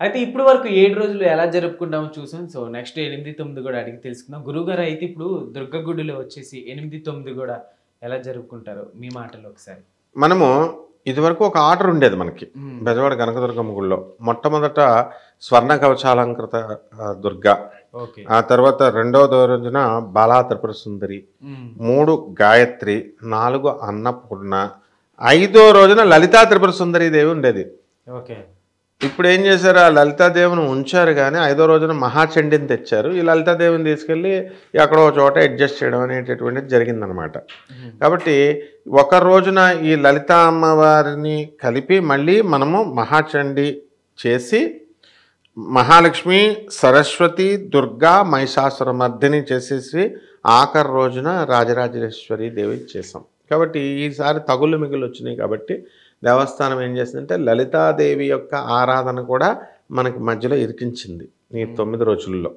అయితే ఇప్పటి వరకు ఏడు రోజులు ఎలా జరుపుకుంటామో చూసాం. సో నెక్స్ట్ ఎనిమిది తొమ్మిది కూడా అడిగి తెలుసుకుందాం. గురువు గారు అయితే ఇప్పుడు దుర్గ గుడిలో వచ్చేసి ఎనిమిది తొమ్మిది కూడా ఎలా జరుపుకుంటారో మీ మాటలు ఒకసారి. మనము ఇదివరకు ఒక ఆర్డర్ ఉండేది మనకి. బెజవాడ కనకదుర్గమ్మ గుడిలో. మొట్టమొదట స్వర్ణ కవచాలంకృత దుర్గ. ఓకే. ఆ తర్వాత రెండవ రోజున బాలా త్రిపుర సుందరి. మూడు గాయత్రి నాలుగు అన్నపూర్ణ. ఐదో రోజున లలితా త్రిపుర సుందరి దేవి ఉండేది. ఓకే. ఇప్పుడు ఏం చేశారు? ఆ లలితాదేవిని ఉంచారు కానీ ఐదో రోజున మహాచండిని తెచ్చారు. ఈ లలితాదేవిని తీసుకెళ్ళి ఎక్కడో ఒక చోట అడ్జస్ట్ చేయడం అనేటటువంటిది జరిగిందనమాట. కాబట్టి ఒక రోజున ఈ లలిత అమ్మవారిని కలిపి మళ్ళీ మనము మహాచండి చేసి మహాలక్ష్మి సరస్వతి దుర్గా మహిషాసుర మర్దిని చేసేసి ఆఖరి రోజున రాజరాజేశ్వరి దేవి చేసాం కాబట్టి ఈసారి తగులు మిగులు వచ్చినాయి కాబట్టి దేవస్థానం ఏం చేసిందంటే లలితాదేవి యొక్క ఆరాధన కూడా మనకి మధ్యలో ఇరికించింది ఈ తొమ్మిది రోజుల్లో.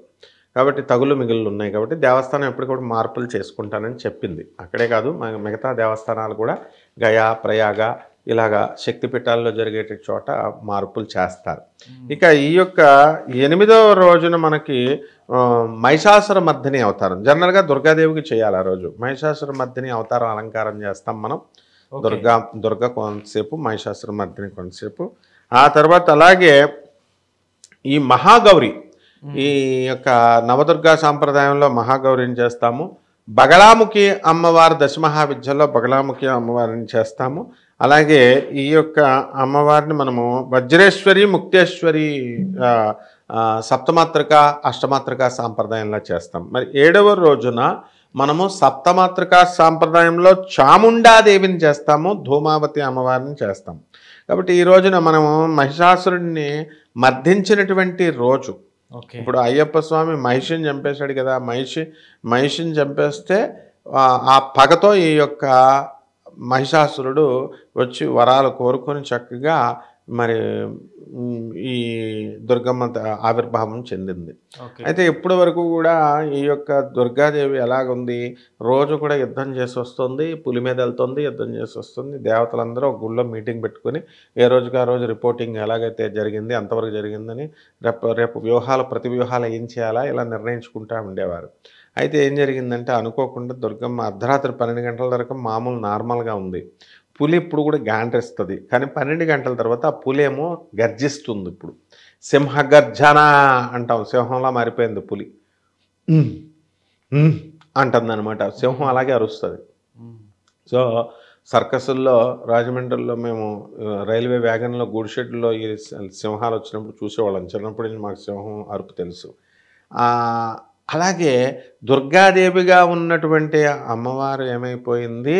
కాబట్టి తగులు మిగులు ఉన్నాయి కాబట్టి దేవస్థానం ఎప్పుడు కూడా మార్పులు చేసుకుంటానని చెప్పింది. అక్కడే కాదు మిగతా దేవస్థానాలు కూడా గయా ప్రయాగ ఇలాగా శక్తిపీఠాల్లో జరిగేట చోట మార్పులు చేస్తారు. ఇక ఈ యొక్క ఎనిమిదవ రోజున మనకి మహిషాసుర మర్దిని అవతారం. జనరల్గా దుర్గాదేవికి చేయాలి ఆ రోజు. మహిషాసుర మర్దిని అవతారం అలంకారం చేస్తాం మనం. దుర్గా దుర్గ కొంతసేపు మహిషాసుర మర్దిని కొంతసేపు. ఆ తర్వాత అలాగే ఈ మహాగౌరి ఈ యొక్క నవదుర్గా సాంప్రదాయంలో మహాగౌరిని చేస్తాము? బగళాముఖి అమ్మవారి దశమహావిద్యలో బగళాముఖి అమ్మవారిని చేస్తాము. అలాగే ఈ యొక్క అమ్మవారిని మనము వజ్రేశ్వరి ముక్తేశ్వరి సప్తమాత్రిక అష్టమాత్రిక సాంప్రదాయంలో చేస్తాం. మరి ఏడవ రోజున మనము సప్తమాత్రిక సాంప్రదాయంలో చాముండాదేవిని చేస్తాము ధూమావతి అమ్మవారిని చేస్తాం కాబట్టి ఈ రోజున మనము మహిషాసురుడిని మర్దించినటువంటి రోజు. ఇప్పుడు అయ్యప్ప స్వామి మహిషిని చంపేశాడు కదా మహిషి మహిషిని చంపేస్తే ఆ పగతో ఈ యొక్క మహిషాసురుడు వచ్చి వరాలు కోరుకొని చక్కగా మరి ఈ దుర్గమ్మ ఆవిర్భావం చెందింది. అయితే ఇప్పటి వరకు కూడా ఈ యొక్క దుర్గాదేవి ఎలాగుంది? రోజు కూడా యుద్ధం చేసి వస్తుంది పులి మీద వెళ్తుంది యుద్ధం చేసి వస్తుంది. దేవతలందరూ ఒక గుళ్ళో మీటింగ్ పెట్టుకొని ఏ రోజుకి ఆ రోజు రిపోర్టింగ్ ఎలాగైతే జరిగింది అంతవరకు జరిగిందని రేపు రేపు వ్యూహాలు ప్రతి వ్యూహాలు ఏం చేయాలా ఇలా నిర్ణయించుకుంటా ఉండేవారు. అయితే ఏం జరిగిందంటే అనుకోకుండా దుర్గమ్మ అర్ధరాత్రి పన్నెండు గంటల వరకు మామూలు నార్మల్గా ఉంది. పులి ఇప్పుడు కూడా గాండ్రిస్తుంది. కానీ పన్నెండు గంటల తర్వాత ఆ పులి ఏమో గర్జిస్తుంది ఇప్పుడు. సింహగర్జన అంటాం. సింహంలా మారిపోయింది పులి. అంటుంది అనమాట సింహం అలాగే అరుస్తుంది. సో సర్కసుల్లో రాజమండ్రిలో మేము రైల్వే వ్యాగన్లో గూడ్ షెడ్లో ఈ సింహాలు వచ్చినప్పుడు చూసేవాళ్ళం. చిన్నప్పటి నుంచి మాకు సింహం అరుపు తెలుసు. అలాగే దుర్గాదేవిగా ఉన్నటువంటి అమ్మవారు ఏమైపోయింది?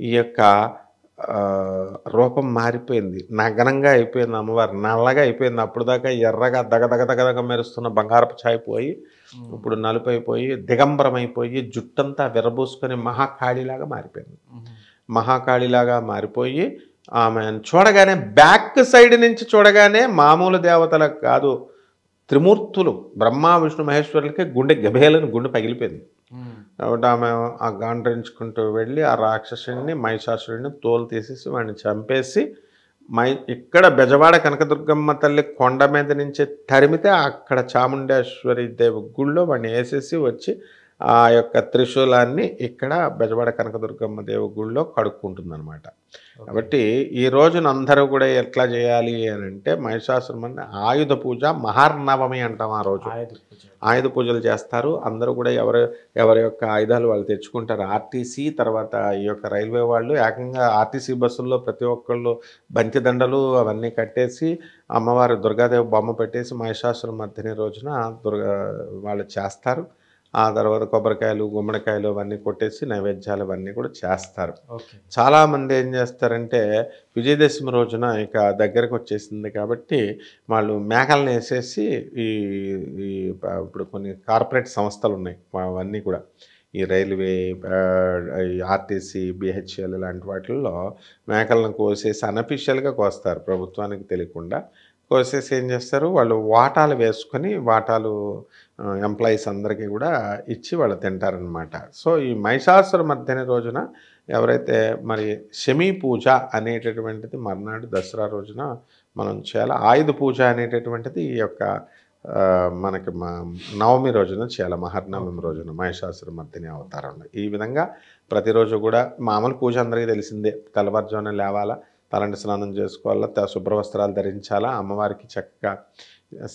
ఈ యొక్క రూపం మారిపోయింది నగనంగా అయిపోయింది అమ్మవారు నల్లగా అయిపోయింది అప్పుడు దాకా ఎర్రగా దగదగ దగదగ మెరుస్తున్న బంగారపు ఛాయ్ పోయి. ఇప్పుడు నలుపైపోయి దిగంబరమైపోయి జుట్టంతా విరబూసుకొని మహాకాళిలాగా మారిపోయింది. మహాకాళిలాగా మారిపోయి ఆమె చూడగానే బ్యాక్ సైడ్ నుంచి చూడగానే మామూలు దేవతలకు కాదు త్రిమూర్తులు బ్రహ్మ విష్ణు మహేశ్వరులకి గుండె గభేలని గుండె పగిలిపోయింది. కాబట్టి ఆమె ఆ గాండ్రించుకుంటూ వెళ్ళి ఆ రాక్షసుడిని మహిషాసురుడిని తోలు తీసేసి వాడిని చంపేసి మై ఇక్కడ బెజవాడ కనకదుర్గమ్మ తల్లి కొండ మీద నుంచి తరిమితే అక్కడ చాముండేశ్వరి దేవి గుళ్ళో వాడిని వేసేసి వచ్చి ఆ యొక్క త్రిశూలాన్ని ఇక్కడ బెజవాడ కనకదుర్గమ్మ దేవి గుళ్ళో కడుక్కుంటుందన్నమాట. కాబట్టి ఈ రోజున అందరూ కూడా ఎట్లా చేయాలి అని అంటే మహిషాసురమని ఆయుధ పూజ మహార్నవమి అంటాం ఆ రోజు. ఆయుధ పూజలు చేస్తారు. అందరూ కూడా ఎవరు ఎవరి యొక్క ఆయుధాలు వాళ్ళు తెచ్చుకుంటారు. ఆర్టీసీ తర్వాత ఈ యొక్క రైల్వే వాళ్ళు ఏకంగా ఆర్టీసీ బస్సుల్లో ప్రతి ఒక్కళ్ళు బంతి దండలు అవన్నీ కట్టేసి అమ్మవారి దుర్గాదేవి బొమ్మ పెట్టేసి మహిషాసుర మధ్యని రోజున దుర్గా వాళ్ళు చేస్తారు. ఆ తర్వాత కొబ్బరికాయలు గుమ్మడికాయలు అవన్నీ కొట్టేసి నైవేద్యాలు అవన్నీ కూడా చేస్తారు. చాలామంది ఏం చేస్తారంటే విజయదశమి రోజున ఇక దగ్గరకు వచ్చేసింది కాబట్టి వాళ్ళు మేకలను వేసేసి ఈ ఇప్పుడు కొన్ని కార్పొరేట్ సంస్థలు ఉన్నాయి. అవన్నీ కూడా. ఈ రైల్వే ఆర్టీసీ బిహెచ్ఎల్ ఇలాంటి వాటిల్లో మేకలను కోసేసి అనఫిషియల్గా కోస్తారు. ప్రభుత్వానికి తెలియకుండా కోసేసి ఏం చేస్తారు? వాళ్ళు వాటాలు వేసుకొని వాటాలు ఎంప్లాయీస్ అందరికీ కూడా ఇచ్చి వాళ్ళు తింటారనమాట సో ఈ మహిషాసుర మధ్యన రోజున ఎవరైతే మరి శమీ పూజ అనేటటువంటిది మర్నాడు దసరా రోజున మనం చేయాలి ఆయుధ పూజ అనేటటువంటిది ఈ యొక్క మనకి మా నవమి రోజున చేయాలి మహర్నవమి రోజున మహిషాసుర మర్దిని అవతారంలో. ఈ విధంగా ప్రతిరోజు కూడా మామూలు పూజ అందరికీ తెలిసిందే. తెల్లవారుజామున లేవాలా తలంటి స్నానం చేసుకోవాలా శుభ్ర వస్త్రాలు ధరించాలా అమ్మవారికి చక్కగా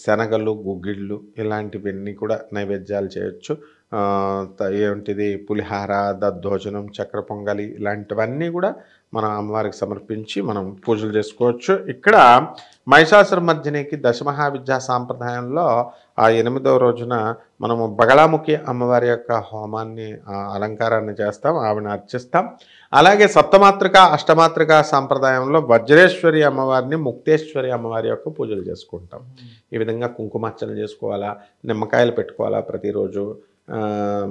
శనగలు గుగ్గిళ్ళు ఇలాంటివన్నీ కూడా నైవేద్యాలు చేయొచ్చు. ఏంటిది పులిహార దద్దోజనం చక్ర పొంగలి ఇలాంటివన్నీ కూడా మనం అమ్మవారికి సమర్పించి మనం పూజలు చేసుకోవచ్చు. ఇక్కడ మహిషాసుర మర్దినికి దశమహావిద్యా సాంప్రదాయంలో ఆ ఎనిమిదవ రోజున మనము బగలాముఖి అమ్మవారి యొక్క హోమాన్ని అలంకారాన్ని చేస్తాం ఆవిడని అర్చిస్తాం. అలాగే సప్తమాత్రిక అష్టమాత్రిక సాంప్రదాయంలో వజ్రేశ్వరి అమ్మవారిని ముక్తేశ్వరి అమ్మవారి యొక్క పూజలు చేసుకుంటాం. ఈ విధంగా కుంకుమార్చన చేసుకోవాలా నిమ్మకాయలు పెట్టుకోవాలా ప్రతిరోజు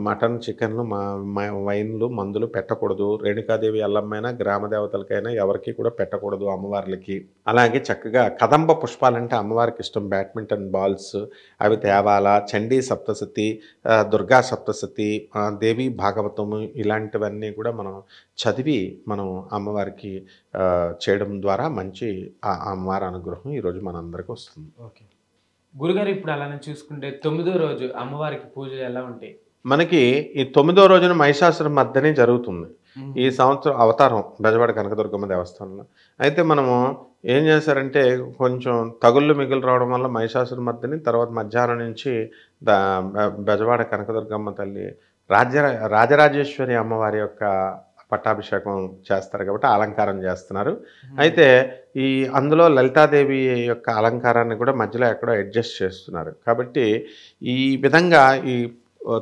మటన్ చికెన్లు మా వైన్లు మందులు పెట్టకూడదు. రేణుకాదేవి అల్లమ్మైనా గ్రామ దేవతలకైనా ఎవరికి కూడా పెట్టకూడదు అమ్మవార్లకి. అలాగే చక్కగా కదంబ పుష్పాలంటే అమ్మవారికి ఇష్టం. బ్యాడ్మింటన్ బాల్స్ అవి తేవాలా? చండీ సప్తశతి దుర్గా సప్తశతి దేవి భాగవతము ఇలాంటివన్నీ కూడా మనం చదివి మనం అమ్మవారికి చేయడం ద్వారా మంచి అమ్మవారి అనుగ్రహం ఈరోజు మనందరికీ వస్తుంది. ఓకే. గురుగారు ఇప్పుడు అలానే చూసుకుంటే తొమ్మిదో రోజు అమ్మవారికి పూజలు ఎలా ఉంటాయి? మనకి ఈ తొమ్మిదో రోజున మహిషాసుర మర్దని జరుగుతుంది. ఈ సంవత్సరం అవతారం బెజవాడ కనకదుర్గమ్మ దేవస్థానంలో. అయితే మనము ఏం చేశారంటే కొంచెం తగుళ్ళు మిగులు రావడం వల్ల మహిషాసుర మర్దిని తర్వాత మధ్యాహ్నం నుంచి ద బెజవాడ కనకదుర్గమ్మ తల్లి రాజ్య రాజరాజేశ్వరి అమ్మవారి యొక్క పట్టాభిషేకం చేస్తారు కాబట్టి అలంకారం చేస్తున్నారు. అయితే ఈ అందులో లలితాదేవి యొక్క అలంకారాన్ని కూడా మధ్యలో ఎక్కడో అడ్జస్ట్ చేస్తున్నారు. కాబట్టి ఈ విధంగా ఈ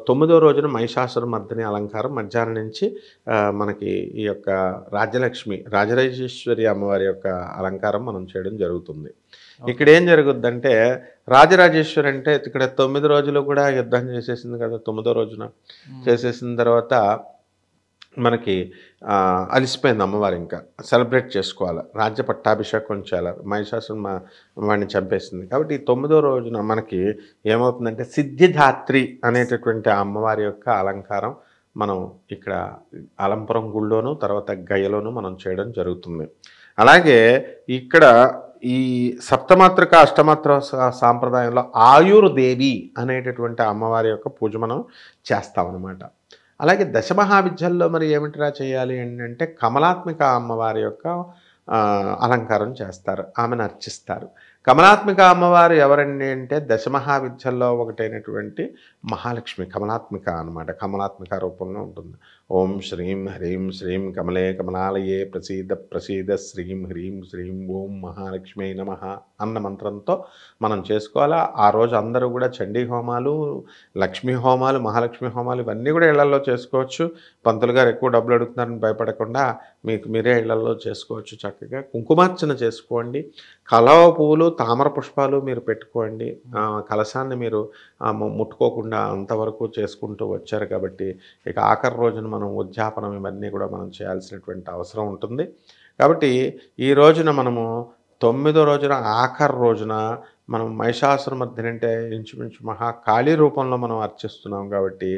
తొమ్మిదో రోజున మహిషాసుర మర్దిని అలంకారం మధ్యాహ్నం నుంచి మనకి ఈ యొక్క రాజ్యలక్ష్మి రాజరాజేశ్వరి అమ్మవారి యొక్క అలంకారం మనం చేయడం జరుగుతుంది. ఇక్కడ ఏం జరుగుద్దంటే రాజరాజేశ్వరి అంటే ఇక్కడ తొమ్మిది రోజులు కూడా యుద్ధం చేసేసింది కదా తొమ్మిదో రోజున చేసేసిన తర్వాత మనకి అలిసిపోయింది అమ్మవారు ఇంకా. సెలబ్రేట్ చేసుకోవాలి. రాజ్య పట్టాభిషేకం చేయాలి. మహిషాసురు మా వాడిని చంపేసింది. కాబట్టి ఈ తొమ్మిదో రోజున మనకి ఏమవుతుందంటే సిద్ధిధాత్రి అనేటటువంటి ఆ అమ్మవారి యొక్క అలంకారం మనం ఇక్కడ అలంపురం గుళ్ళోను తర్వాత గయలోను మనం చేయడం జరుగుతుంది. అలాగే ఇక్కడ ఈ సప్తమాత్రిక అష్టమాత్ర సాంప్రదాయంలో ఆయుర్దేవి అనేటటువంటి అమ్మవారి యొక్క పూజ మనం చేస్తామన్నమాట. అలాగే దశమహావిద్యల్లో మరి ఏమిటిరా చేయాలి అంటే కమలాత్మిక అమ్మవారి యొక్క అలంకారం చేస్తారు ఆమెను అర్చిస్తారు. కమలాత్మిక అమ్మవారు ఎవరండి అంటే దశమహావిద్యల్లో ఒకటైనటువంటి మహాలక్ష్మి కమలాత్మిక అన్నమాట కమలాత్మిక రూపంలో ఉంటుంది. ఓం శ్రీం హ్రీం శ్రీం కమలే కమలాలయే ప్రసీద ప్రసీద శ్రీం హ్రీం శ్రీం ఓం మహాలక్ష్మి నమ. అన్న మంత్రంతో మనం చేసుకోవాలా? ఆ రోజు అందరూ కూడా చండీ హోమాలు లక్ష్మీ హోమాలు మహాలక్ష్మి హోమాలు ఇవన్నీ కూడా ఇళ్ళలో చేసుకోవచ్చు. పంతులు గారు ఎక్కువ డబ్బులు అడుగుతున్నారని భయపడకుండా మీకు మీరే ఇళ్ళలో చేసుకోవచ్చు చక్కగా. కుంకుమార్చన చేసుకోండి. కలవ పువ్వులు తామర పుష్పాలు మీరు పెట్టుకోండి. కలశాన్ని మీరు ముట్టుకోకుండా అంతవరకు చేసుకుంటూ వచ్చారు కాబట్టి ఇక ఆఖరి రోజున మనం ఉద్యాపనం ఇవన్నీ కూడా మనం చేయాల్సినటువంటి అవసరం ఉంటుంది. కాబట్టి ఈ రోజున మనము తొమ్మిదో రోజున ఆఖరి రోజున మనం మహిషాసురమర్దిని అంటే ఇంచుమించు మహా కాళీ రూపంలో మనం అర్చిస్తున్నాం కాబట్టి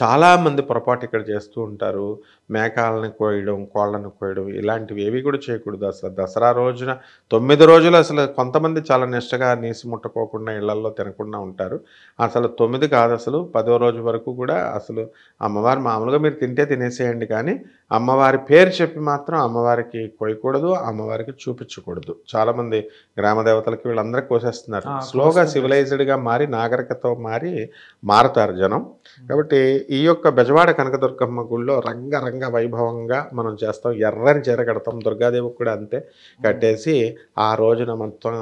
చాలామంది పొరపాటు ఇక్కడ చేస్తూ ఉంటారు. మేకాలని కోయడం కోళ్ళను కోయడం ఇలాంటివి ఏవి కూడా చేయకూడదు అసలు. దసరా రోజున తొమ్మిది రోజులు అసలు కొంతమంది చాలా నిష్టగా నీసి ముట్టుకోకుండా ఇళ్ళల్లో తినకుండా ఉంటారు. అసలు తొమ్మిది కాదు అసలు. పదో రోజు వరకు కూడా అసలు అమ్మవారు మామూలుగా మీరు తింటే తినేసేయండి కానీ అమ్మవారి పేరు చెప్పి మాత్రం అమ్మవారికి కోయకూడదు అమ్మవారికి చూపించకూడదు. చాలామంది గ్రామ దేవతలకి వీళ్ళందరూ కోసేస్తున్నారు. ఆ, స్లోగా. సివిలైజ్డ్గా మారి నాగరికతో మారి మారుతారు జనం. కాబట్టి ఈ యొక్క బెజవాడ కనకదుర్గమ్మ గుళ్ళో రంగరంగ వైభవంగా మనం చేస్తాం. ఎర్రని చీర కడతాం. దుర్గాదేవికి కూడా అంతే కట్టేసి ఆ రోజున మొత్తం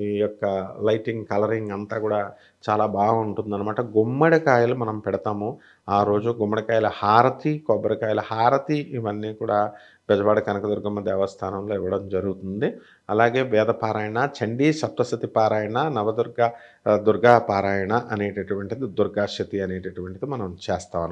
ఈ యొక్క లైటింగ్ కలరింగ్ అంతా కూడా చాలా బాగుంటుంది అనమాట గుమ్మడికాయలు మనం పెడతాము. ఆ రోజు గుమ్మడికాయల హారతి కొబ్బరికాయల హారతి ఇవన్నీ కూడా బెజవాడ కనకదుర్గమ్మ దేవస్థానంలో ఇవ్వడం జరుగుతుంది. అలాగే వేద పారాయణ చండీ సప్తసతి పారాయణ నవదుర్గ దుర్గా పారాయణ అనేటటువంటిది దుర్గాశతి అనేటటువంటిది మనం చేస్తాం